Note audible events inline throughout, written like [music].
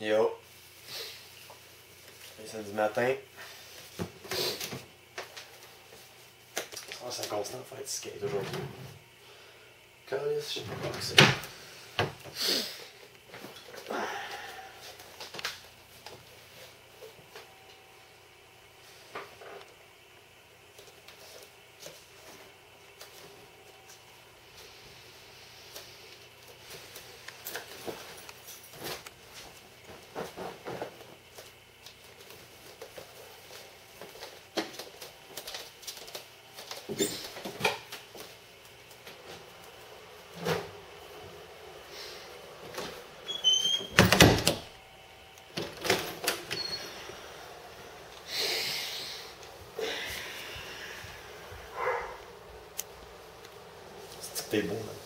Yo. C'est samedi matin. Ah, c'est constant de faire du skate aujourd'hui. Calice, je sais pas comment c'est. T'es beau, man.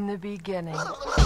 In the beginning.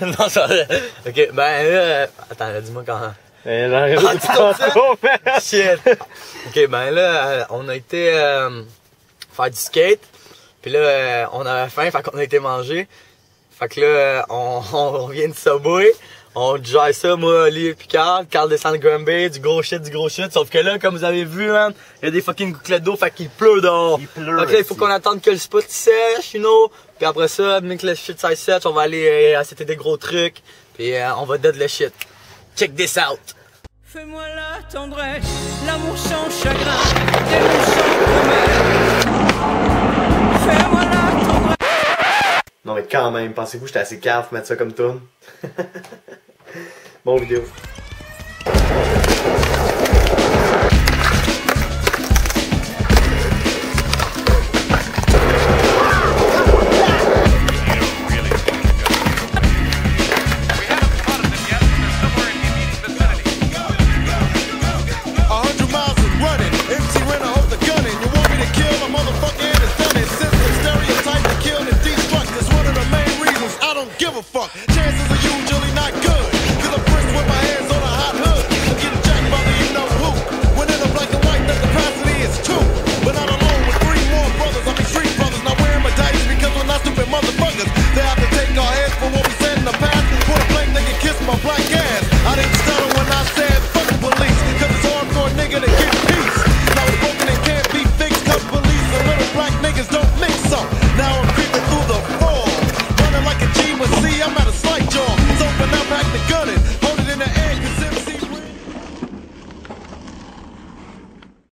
[laughs] non, ça Ok, ben là. euh, Attends, dis-moi quand. Eh, j'arrive Ah, tu pas tombes trop, man. Shit. ok, ben là, euh, on a été euh, faire du skate. Puis là, euh, on avait faim, fait qu'on a été manger. Fait que là, euh, on, [laughs] on vient de Subway. On gère ça, moi, et puis Carl. Descend de Granby, du gros shit, du gros shit. Sauf que là, comme vous avez vu, man, il y a des fucking gouttelettes d'eau, fait qu'il pleut dehors. Il pleut, là, il faut aussi. qu'on attende que le spot sèche, you know. Puis après ça, dès que le shit ça sèche, on va aller euh, acheter des gros trucs. Puis euh, on va dead le shit. Check this out. Fais-moi la tendresse, l'amour sans chagrin, promesse. Fais-moi la tendresse. Non, mais quand même, pensez-vous que j'étais assez cave pour mettre ça comme tune? [laughs] bon vidéo.